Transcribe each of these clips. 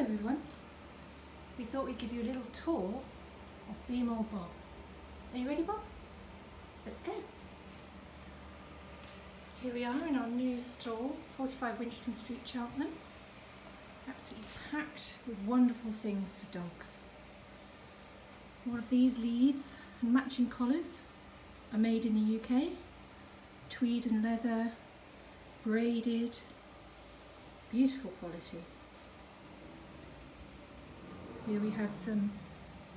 Hello everyone. We thought we'd give you a little tour of Be More Bob. Are you ready Bob? Let's go. Here we are in our new store, 45 Winchcombe Street, Cheltenham. Absolutely packed with wonderful things for dogs. All of these leads and matching collars are made in the UK. Tweed and leather, braided, beautiful quality. Here we have some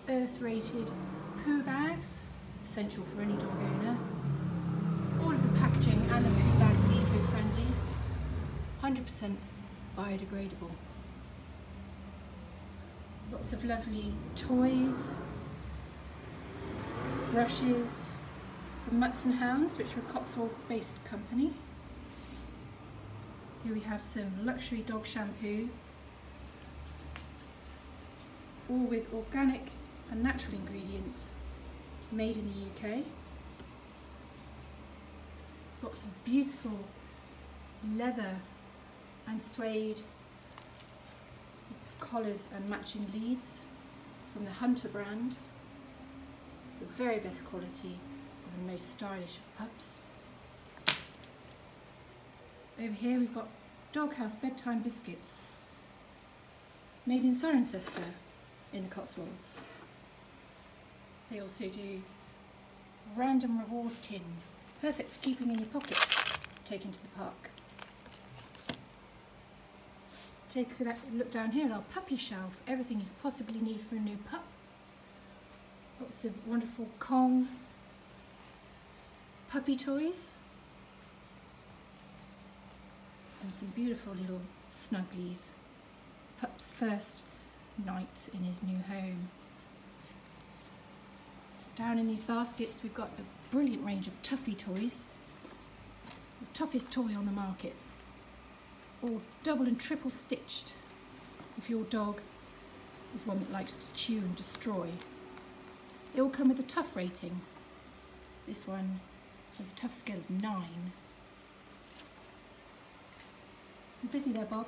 earth rated poo bags, essential for any dog owner. All of the packaging and the poo bags are eco-friendly, 100% biodegradable. Lots of lovely toys, brushes from Mutts and Hounds, which are a Cotswold based company. Here we have some luxury dog shampoo, all with organic and natural ingredients made in the UK. Got some beautiful leather and suede collars and matching leads from the Hunter brand, the very best quality and the most stylish of pups. Over here we've got Doghouse Bedtime Biscuits, made in Cirencester in the Cotswolds. They also do random reward tins, perfect for keeping in your pocket, taken to the park. Take a look down here at our puppy shelf, everything you possibly need for a new pup. Lots of wonderful Kong puppy toys and some beautiful little snugglies. Pup's first night in his new home. Down in these baskets we've got a brilliant range of Tuffy toys. The toughest toy on the market. All double and triple stitched if your dog is one that likes to chew and destroy. They all come with a tough rating. This one has a tough scale of 9 busy there, Bob.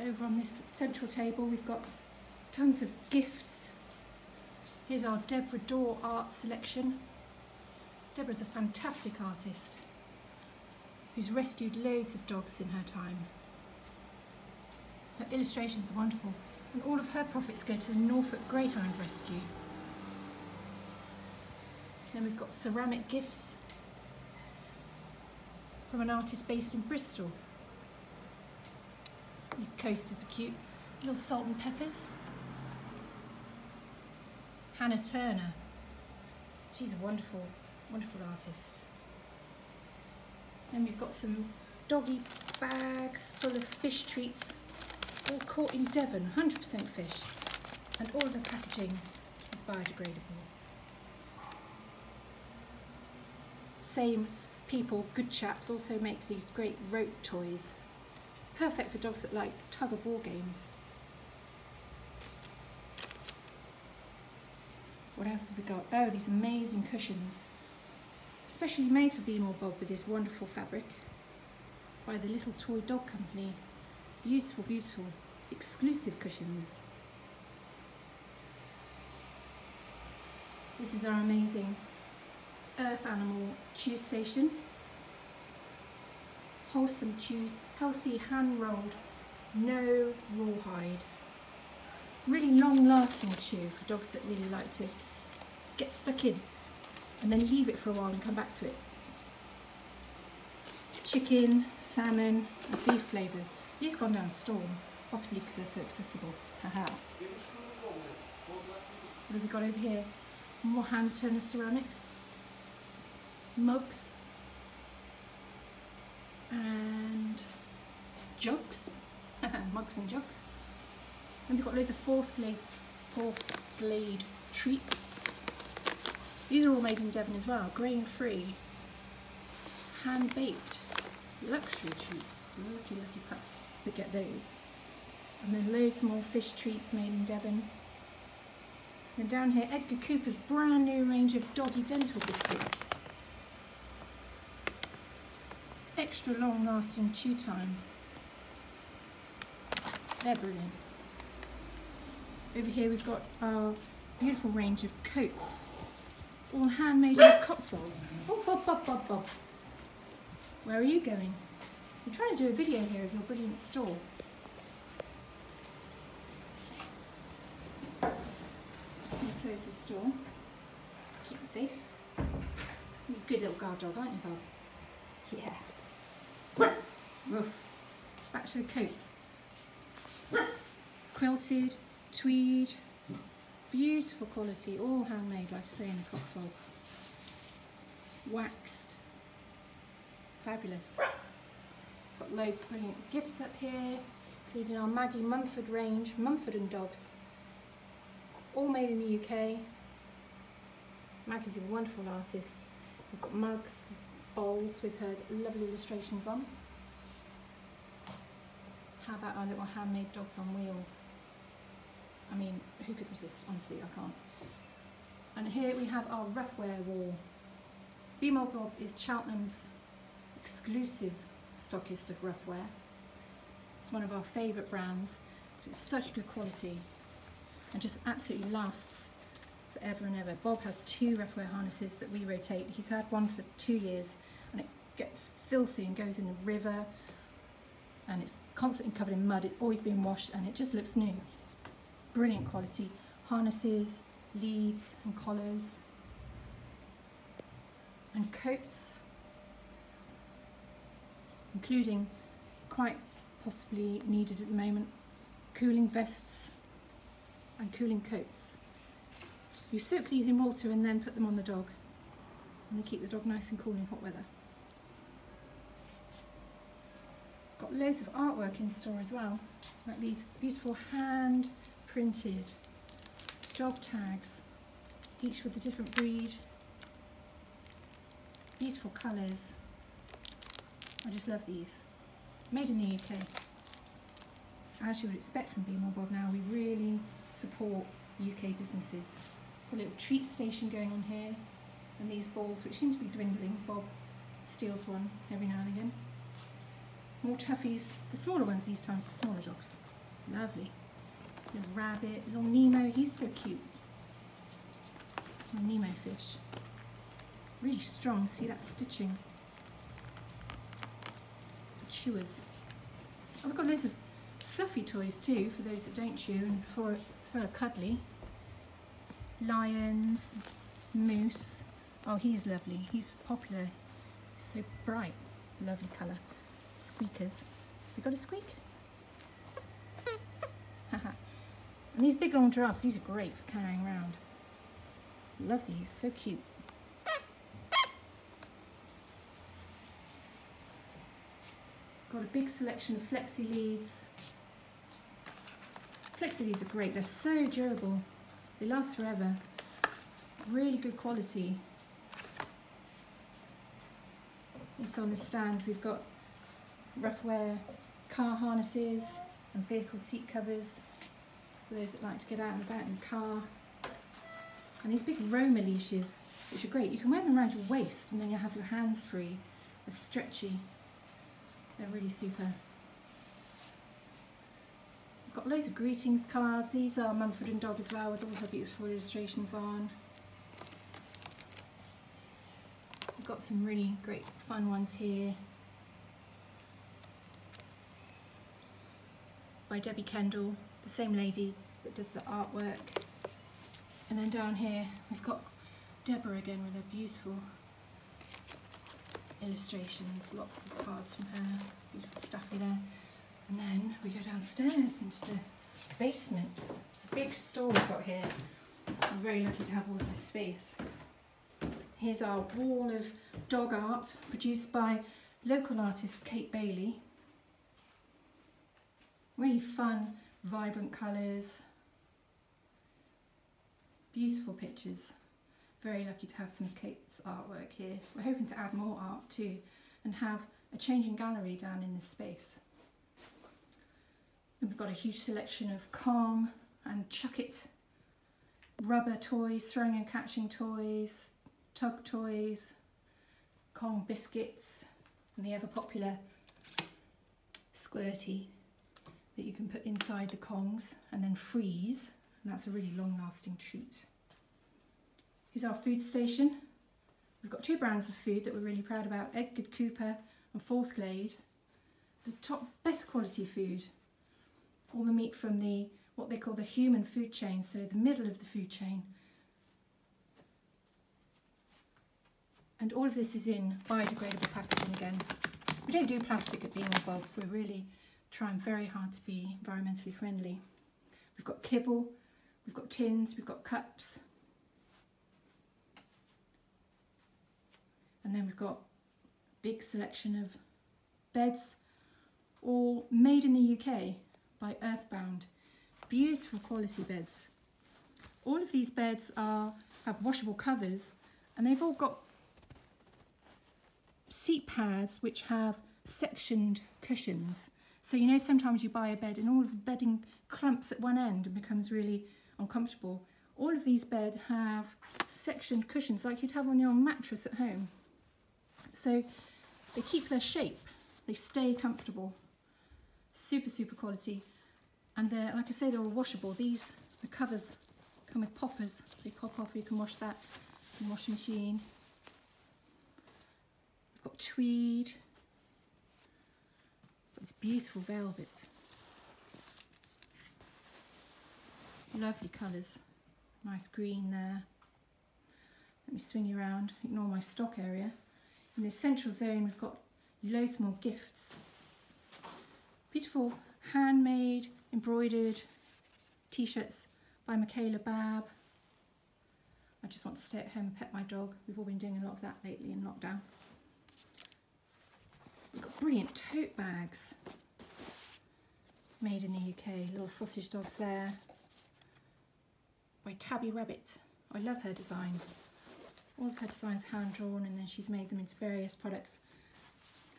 Over on this central table, we've got tons of gifts. Here's our Deborah Dorr art selection. Deborah's a fantastic artist who's rescued loads of dogs in her time. Her illustrations are wonderful and all of her profits go to the Norfolk Greyhound Rescue. Then we've got ceramic gifts from an artist based in Bristol. These coasters are cute. Little salt and peppers. Hannah Turner. She's a wonderful, wonderful artist. Then we've got some doggy bags full of fish treats, all caught in Devon, 100% fish. And all of the packaging is biodegradable. Same people, good chaps, also make these great rope toys. Perfect for dogs that like tug of war games. What else have we got? Oh, these amazing cushions. Especially made for Be More Bob with this wonderful fabric by the Little Toy Dog Company. Beautiful, beautiful, exclusive cushions. This is our amazing Earth Animal Chew Station. Wholesome chews, healthy hand rolled, no rawhide. Really long lasting chew for dogs that really like to get stuck in and then leave it for a while and come back to it. Chicken, salmon and beef flavours. These gone down a storm, possibly because they're so accessible. Haha. what have we got over here? More Hannah Turner ceramics mugs and jugs, mugs and jugs. And we've got loads of Forthglade, fourth glade treats. These are all made in Devon as well, grain free, hand baked, luxury treats. Lucky, lucky pups that get those. And then loads more fish treats made in Devon. And down here, Edgar Cooper's brand new range of doggy dental biscuits. Extra long lasting chew time. They're brilliant. Over here we've got our beautiful range of coats, all handmade in Cotswolds. Oh, Bob, Bob, Bob, Bob. Where are you going? I'm trying to do a video here of your brilliant store. Just going to close the store. Keep it safe. You're a good little guard dog, aren't you, Bob? Yeah. Roof. Back to the coats. Quilted, tweed, beautiful quality, all handmade, like I say, in the Cotswolds. Waxed. Fabulous. Got loads of brilliant gifts up here, including our Maggie Mumford range, Mumford and Dogs. All made in the UK. Maggie's a wonderful artist. We've got mugs, bowls with her lovely illustrations on. How about our little handmade dogs on wheels? I mean, who could resist? Honestly, I can't. And here we have our Ruffwear wall. Be More Bob is Cheltenham's exclusive stockist of Ruffwear. It's one of our favourite brands. It's such good quality and just absolutely lasts forever and ever. Bob has two Ruffwear harnesses that we rotate. He's had one for two years and it gets filthy and goes in the river and it's constantly covered in mud. It's always been washed and it just looks new. Brilliant quality. Harnesses, leads and collars and coats including quite possibly needed at the moment cooling vests and cooling coats. You soak these in water and then put them on the dog and they keep the dog nice and cool in hot weather. Got loads of artwork in store as well, like these beautiful hand printed dog tags, each with a different breed, beautiful colours. I just love these. Made in the UK. As you would expect from Be More Bob now, we really support UK businesses. A little treat station going on here, and these balls, which seem to be dwindling. Bob steals one every now and again. More toughies, the smaller ones these times for smaller dogs. Lovely. Little rabbit, little Nemo, he's so cute. Little Nemo fish. Really strong, see that stitching. Chewers. Oh, we've got loads of fluffy toys too, for those that don't chew and for, for a cuddly. Lions, moose. Oh, he's lovely. He's popular. So bright. Lovely colour. Squeakers. You got a squeak? and these big long giraffes, these are great for carrying around. Love these, so cute. Got a big selection of flexi leads. Flexi leads are great, they're so durable. They last forever. Really good quality. Also on the stand we've got Ruffwear car harnesses and vehicle seat covers for those that like to get out and about in the car. And these big Roamer leashes, which are great. You can wear them around your waist and then you'll have your hands free. They're stretchy. They're really super. Got loads of greetings cards. These are Mumford and Dog as well with all her beautiful illustrations on. We've got some really great fun ones here. By Debbie Kendall, the same lady that does the artwork. And then down here we've got Deborah again with her beautiful illustrations, lots of cards from her, beautiful stuffy there. And then we go downstairs into the basement. It's a big store we've got here. I'm very lucky to have all of this space. Here's our wall of dog art produced by local artist Kate Bailey. Really fun, vibrant colours, beautiful pictures. Very lucky to have some Kate's artwork here. We're hoping to add more art too and have a changing gallery down in this space. And we've got a huge selection of Kong and Chuck It rubber toys, throwing and catching toys, tug toys, Kong biscuits, and the ever popular Squirty, that you can put inside the Kongs and then freeze. And that's a really long lasting treat. Here's our food station. We've got two brands of food that we're really proud about, Edgar Cooper and Forthglade. The top best quality food. All the meat from the what they call the human food chain, so the middle of the food chain. And all of this is in biodegradable packaging again. We don't do plastic at Being Bob, we're really trying very hard to be environmentally friendly. We've got kibble, we've got tins, we've got cups. And then we've got a big selection of beds, all made in the UK by Earthbound. Beautiful quality beds. All of these beds are have washable covers and they've all got seat pads which have sectioned cushions. So you know sometimes you buy a bed and all of the bedding clumps at one end and becomes really uncomfortable. All of these beds have sectioned cushions like you'd have on your mattress at home. So they keep their shape, they stay comfortable. Super, super quality. And they're, like I say, they're all washable. These, the covers come with poppers. They pop off, you can wash that in the washing machine. We've got tweed. Got this beautiful velvet. Lovely colours. Nice green there. Let me swing you around, ignore my stock area. In the central zone we've got loads more gifts. Beautiful handmade, embroidered t-shirts by Michaela Babb. I just want to stay at home and pet my dog. We've all been doing a lot of that lately in lockdown. We've got brilliant tote bags made in the UK. Little sausage dogs there by Tabby Rabbit. I love her designs. All of her designs hand drawn and then she's made them into various products.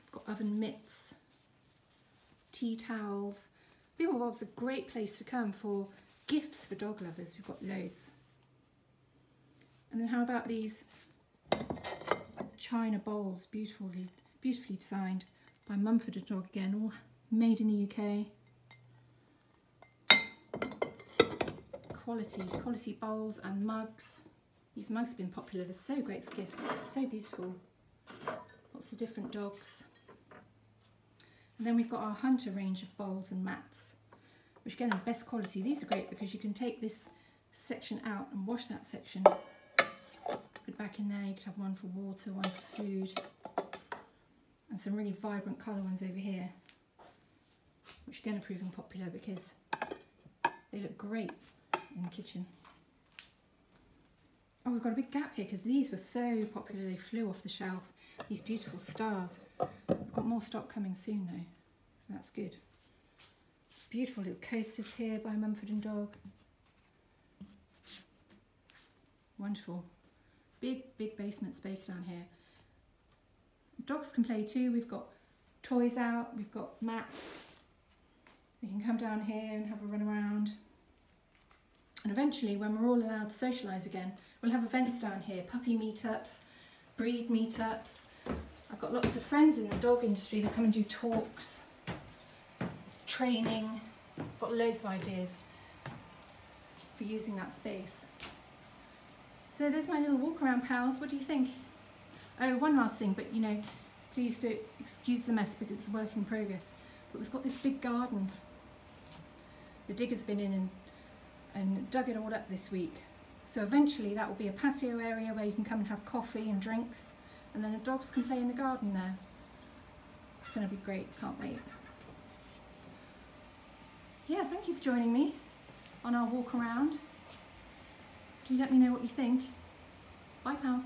I've got oven mitts, tea towels. Be More Bob's a great place to come for gifts for dog lovers. We've got loads. And then how about these china bowls, beautifully, beautifully designed by Mumford & Dog again, all made in the UK. Quality, quality bowls and mugs. These mugs have been popular, they're so great for gifts, so beautiful. Lots of different dogs. And then we've got our Hunter range of bowls and mats, which again are best quality. These are great because you can take this section out and wash that section. Put back in there, you could have one for water, one for food. And some really vibrant colour ones over here, which again are proving popular because they look great in the kitchen. Oh, we've got a big gap here because these were so popular they flew off the shelf. These beautiful stars. We've got more stock coming soon though, so that's good. Beautiful little coasters here by Mumford & Dog. Wonderful. Big, big basement space down here. Dogs can play too. We've got toys out, we've got mats. They can come down here and have a run around. And eventually, when we're all allowed to socialise again, we'll have events down here, puppy meetups, breed meetups. I've got lots of friends in the dog industry that come and do talks, training, got loads of ideas for using that space. So there's my little walk around pals, what do you think? Oh, one last thing, but you know, please do excuse the mess because it's a work in progress. But we've got this big garden. The digger's been in and and dug it all up this week. So eventually that will be a patio area where you can come and have coffee and drinks and then the dogs can play in the garden there. It's going to be great, can't wait. So yeah, thank you for joining me on our walk around. Do let me know what you think. Bye pals.